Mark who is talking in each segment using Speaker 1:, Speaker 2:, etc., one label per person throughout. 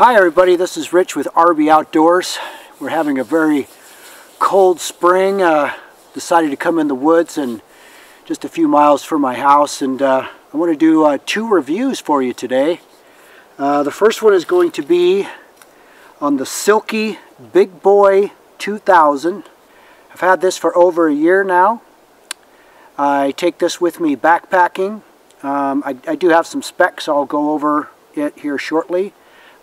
Speaker 1: Hi everybody, this is Rich with RB Outdoors. We're having a very cold spring. Uh, decided to come in the woods and just a few miles from my house and uh, I want to do uh, two reviews for you today. Uh, the first one is going to be on the Silky Big Boy 2000. I've had this for over a year now. I take this with me backpacking. Um, I, I do have some specs I'll go over it here shortly.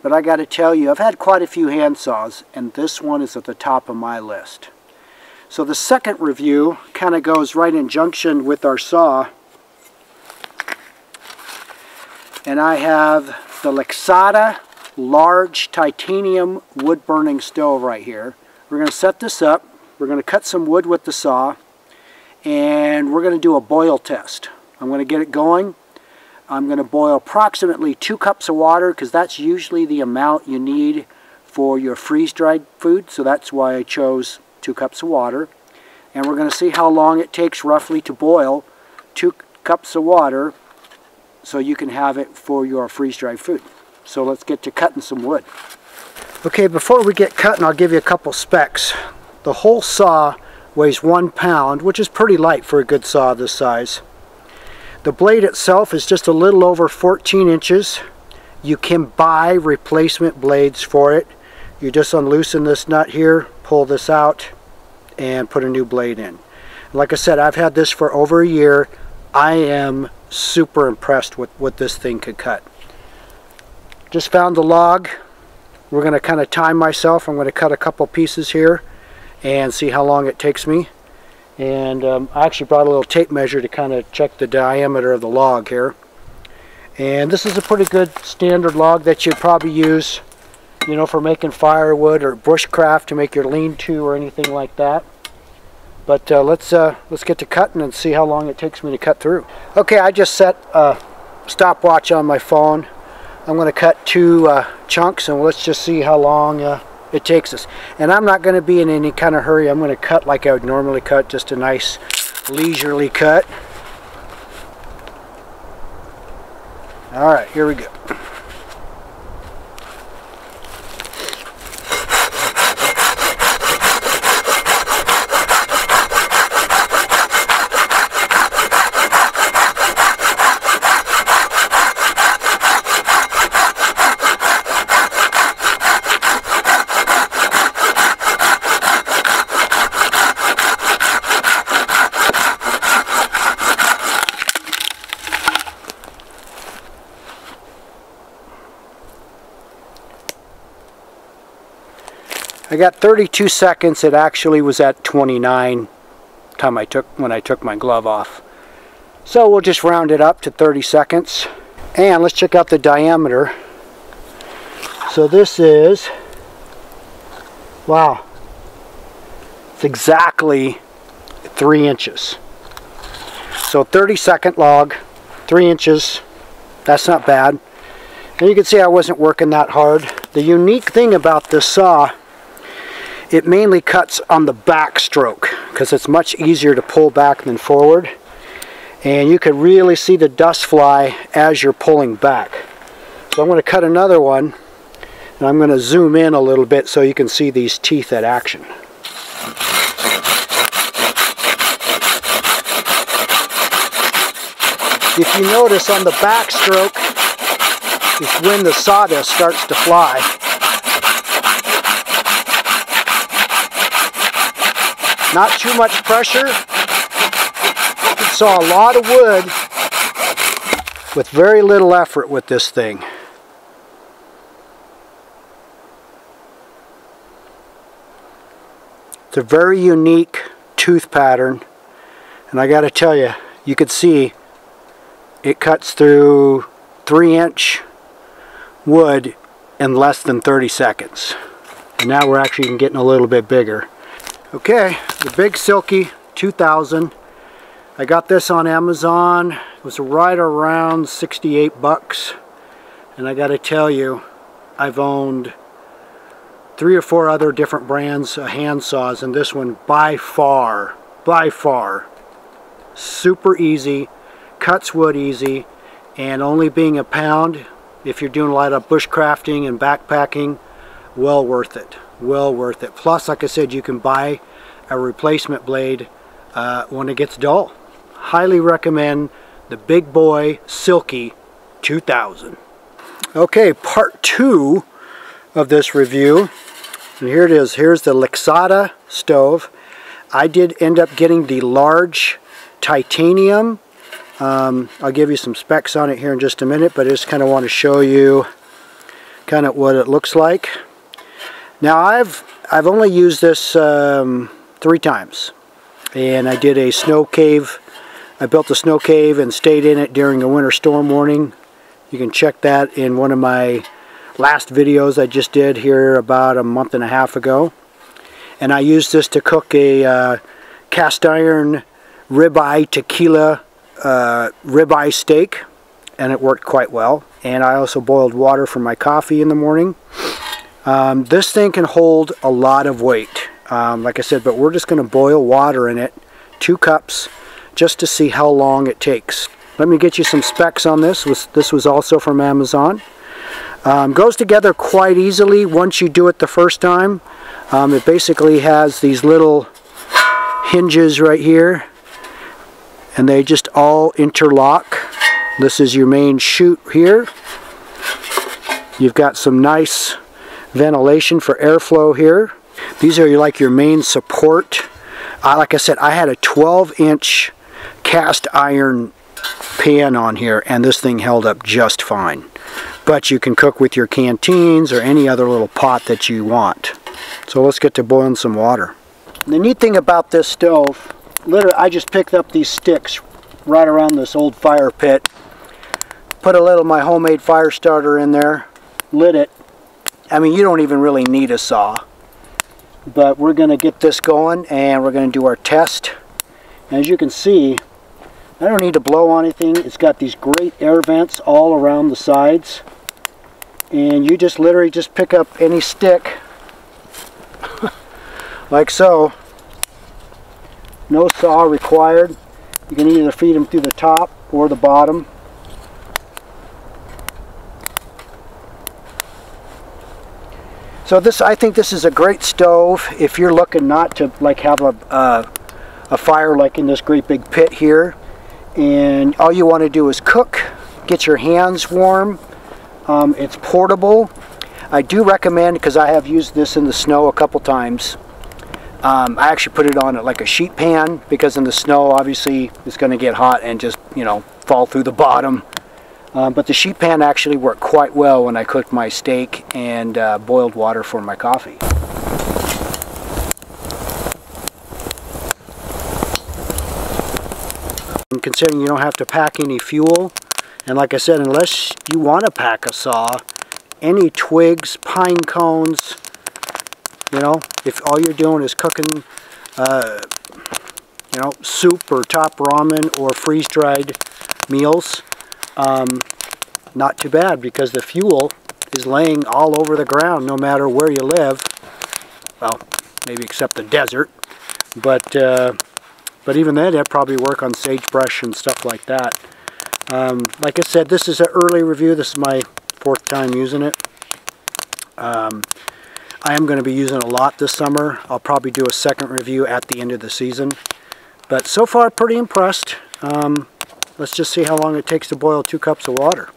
Speaker 1: But I got to tell you, I've had quite a few handsaws, and this one is at the top of my list. So the second review kind of goes right in junction with our saw. And I have the Lixada large titanium wood burning stove right here. We're going to set this up. We're going to cut some wood with the saw. And we're going to do a boil test. I'm going to get it going I'm going to boil approximately two cups of water because that's usually the amount you need for your freeze-dried food. So that's why I chose two cups of water. And we're going to see how long it takes roughly to boil two cups of water so you can have it for your freeze-dried food. So let's get to cutting some wood. Okay, before we get cutting, I'll give you a couple specs. The whole saw weighs one pound, which is pretty light for a good saw this size. The blade itself is just a little over 14 inches. You can buy replacement blades for it. You just unloosen this nut here, pull this out, and put a new blade in. Like I said, I've had this for over a year. I am super impressed with what this thing could cut. Just found the log. We're going to kind of time myself. I'm going to cut a couple pieces here and see how long it takes me and um, I actually brought a little tape measure to kind of check the diameter of the log here. And this is a pretty good standard log that you'd probably use you know for making firewood or bushcraft to make your lean-to or anything like that. But uh, let's uh, let's get to cutting and see how long it takes me to cut through. Okay I just set a stopwatch on my phone. I'm going to cut two uh, chunks and let's just see how long uh, it takes us. And I'm not going to be in any kind of hurry. I'm going to cut like I would normally cut, just a nice leisurely cut. All right, here we go. I got 32 seconds. It actually was at 29 time I took when I took my glove off. So we'll just round it up to 30 seconds. And let's check out the diameter. So this is, wow, it's exactly three inches. So 30 second log, three inches, that's not bad. And you can see I wasn't working that hard. The unique thing about this saw it mainly cuts on the back stroke because it's much easier to pull back than forward. And you can really see the dust fly as you're pulling back. So I'm going to cut another one and I'm going to zoom in a little bit so you can see these teeth at action. If you notice on the back stroke is when the sawdust starts to fly. Not too much pressure. Saw a lot of wood with very little effort with this thing. It's a very unique tooth pattern and I got to tell you you could see it cuts through 3 inch wood in less than 30 seconds and now we're actually getting a little bit bigger Okay, the Big Silky 2000. I got this on Amazon. It was right around 68 bucks. And I got to tell you, I've owned three or four other different brands of hand saws and this one by far, by far, super easy, cuts wood easy, and only being a pound, if you're doing a lot of bushcrafting and backpacking, well worth it. Well worth it. Plus, like I said, you can buy a replacement blade uh, when it gets dull. Highly recommend the Big Boy Silky 2000. Okay, part two of this review. And here it is. Here's the Lixada stove. I did end up getting the large titanium. Um, I'll give you some specs on it here in just a minute, but I just kind of want to show you kind of what it looks like. Now I've I've only used this um, three times, and I did a snow cave. I built a snow cave and stayed in it during a winter storm warning. You can check that in one of my last videos I just did here about a month and a half ago. And I used this to cook a uh, cast iron ribeye tequila uh, ribeye steak and it worked quite well. And I also boiled water for my coffee in the morning. Um, this thing can hold a lot of weight, um, like I said, but we're just going to boil water in it, two cups, just to see how long it takes. Let me get you some specs on this. This was also from Amazon. Um, goes together quite easily once you do it the first time. Um, it basically has these little hinges right here and they just all interlock. This is your main chute here. You've got some nice ventilation for airflow here. These are like your main support. Uh, like I said, I had a 12 inch cast iron pan on here and this thing held up just fine. But you can cook with your canteens or any other little pot that you want. So let's get to boiling some water. The neat thing about this stove, literally I just picked up these sticks right around this old fire pit. Put a little of my homemade fire starter in there, lit it. I mean you don't even really need a saw. But we're going to get this going and we're going to do our test. As you can see, I don't need to blow on anything. It's got these great air vents all around the sides. And you just literally just pick up any stick like so. No saw required. You can either feed them through the top or the bottom. So this, I think this is a great stove. If you're looking not to like have a, uh, a fire like in this great big pit here and all you want to do is cook get your hands warm um, it's portable. I do recommend because I have used this in the snow a couple times um, I actually put it on like a sheet pan because in the snow obviously it's going to get hot and just you know fall through the bottom um, but the sheet pan actually worked quite well when I cooked my steak and uh, boiled water for my coffee considering you don't have to pack any fuel. And like I said, unless you want to pack a saw, any twigs, pine cones, you know, if all you're doing is cooking, uh, you know, soup or top ramen or freeze-dried meals, um, not too bad because the fuel is laying all over the ground no matter where you live. Well, maybe except the desert. But uh, but even then, it'd probably work on sagebrush and stuff like that. Um, like I said, this is an early review. This is my fourth time using it. Um, I am going to be using a lot this summer. I'll probably do a second review at the end of the season. But so far, pretty impressed. Um, let's just see how long it takes to boil two cups of water.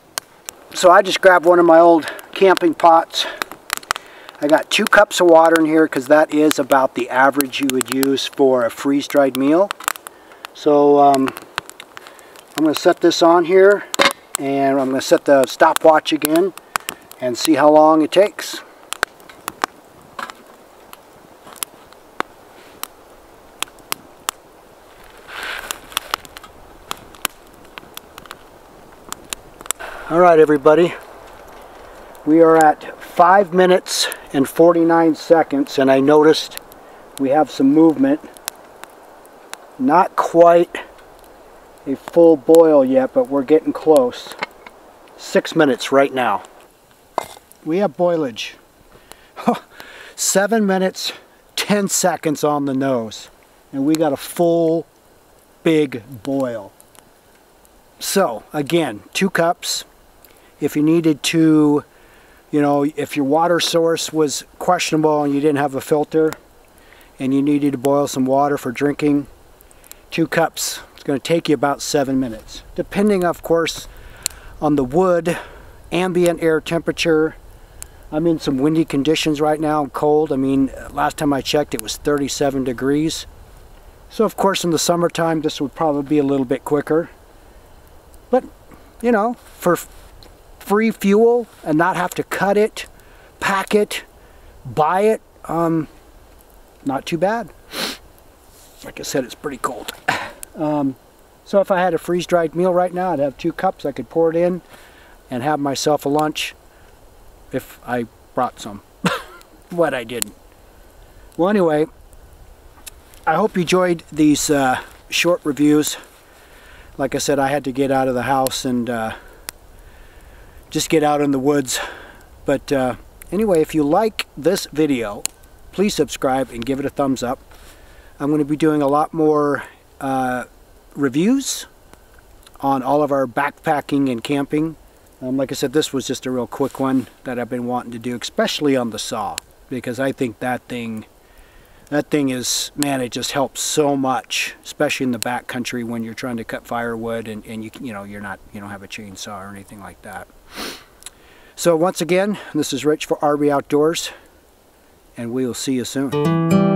Speaker 1: So I just grabbed one of my old camping pots. I got two cups of water in here because that is about the average you would use for a freeze-dried meal. So um, I'm going to set this on here and I'm going to set the stopwatch again and see how long it takes. Alright everybody, we are at 5 minutes and 49 seconds and I noticed we have some movement. Not quite a full boil yet, but we're getting close. Six minutes right now. We have boilage. Seven minutes, 10 seconds on the nose. And we got a full big boil. So, again, two cups, if you needed to, you know, if your water source was questionable and you didn't have a filter and you needed to boil some water for drinking, two cups. It's going to take you about seven minutes. Depending, of course, on the wood, ambient air temperature. I'm in some windy conditions right now, cold. I mean, last time I checked it was 37 degrees. So of course in the summertime this would probably be a little bit quicker. But, you know, for free fuel and not have to cut it, pack it, buy it, um, not too bad. Like I said, it's pretty cold. Um, so if I had a freeze-dried meal right now, I'd have two cups. I could pour it in and have myself a lunch if I brought some. what I didn't. Well, anyway, I hope you enjoyed these uh, short reviews. Like I said, I had to get out of the house and uh, just get out in the woods. But uh, anyway, if you like this video, please subscribe and give it a thumbs up. I'm going to be doing a lot more uh, reviews on all of our backpacking and camping. Um, like I said, this was just a real quick one that I've been wanting to do, especially on the saw, because I think that thing, that thing is, man, it just helps so much, especially in the back country when you're trying to cut firewood and, and you, you know, you're not, you don't have a chainsaw or anything like that. So once again, this is Rich for RB Outdoors, and we will see you soon.